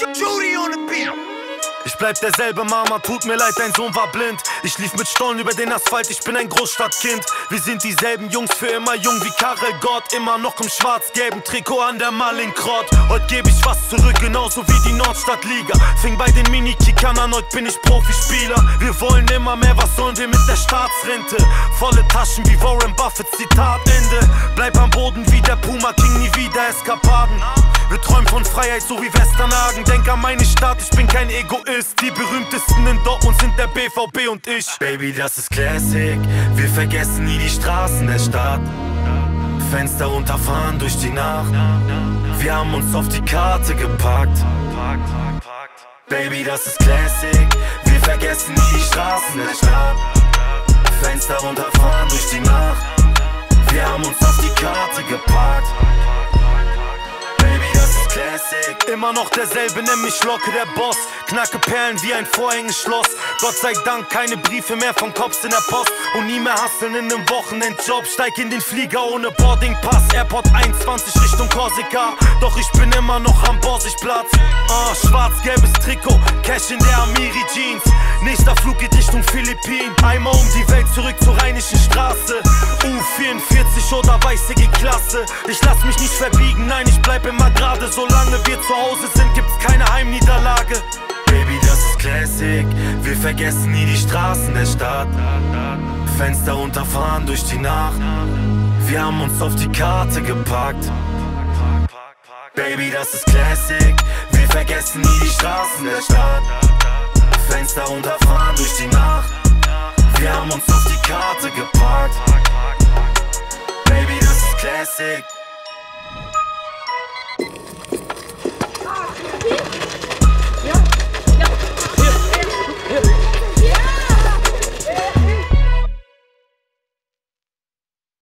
Beat. Ich bleib derselbe Mama, tut mir leid, dein Sohn war blind. Ich lief mit Stollen über den Asphalt, ich bin ein Großstadtkind. Wir sind dieselben Jungs, für immer jung wie Karel Gott. Immer noch im schwarz-gelben Trikot an der Malinkrott. Heute geb ich was zurück, genauso wie die Nordstadtliga. Fing bei den Mini-Kickern an, heute bin ich Profispieler. Wir wollen immer mehr, was sollen wir mit der Staatsrente? Volle Taschen wie Warren Buffett, Zitat Ende. Bleib am Boden wie der Puma King, nie wieder Eskapaden. Wir träumen von Freiheit, so wie Westernhagen. Denk an meine Stadt, ich bin kein Egoist. Die berühmtesten in Dortmund sind der BVB und ich. Baby, das ist Classic. Wir vergessen nie die Straßen der Stadt. Fenster runterfahren durch die Nacht. Wir haben uns auf die Karte gepackt. Baby, das ist Classic. Wir vergessen nie die Straßen der Stadt. Fenster runterfahren durch die Nacht. Wir haben uns auf die Karte gepackt. Immer noch derselbe, nenn mich Locke, der Boss. Knacke Perlen wie ein Vorhängeschloss. Gott sei Dank keine Briefe mehr von Cops in der Post. Und nie mehr hasseln in nem Wochenendjob. Steig in den Flieger ohne Boardingpass. Airport 21 Richtung Korsika. Doch ich bin immer noch am Borsigplatz. Ah, schwarz-gelbes Trikot, Cash in der Amiri Jeans. Nächster Flug geht Richtung Philippinen. Einmal um die Welt zurück zur Rheinischen Straße. U44 oder weiße G-Klasse. Ich lass mich nicht verbiegen, nein, ich bleib immer gerade. Solange wir zu Hause sind, gibt's keine Heimniederlage. Baby, das ist Classic. Wir vergessen nie die Straßen der Stadt. Fenster runterfahren durch die Nacht. Wir haben uns auf die Karte gepackt. Baby, das ist Classic. Wir vergessen nie die Straßen der Stadt. Fenster runterfahren durch die Nacht. Wir haben uns auf die Karte gepackt. Baby, das ist Classic.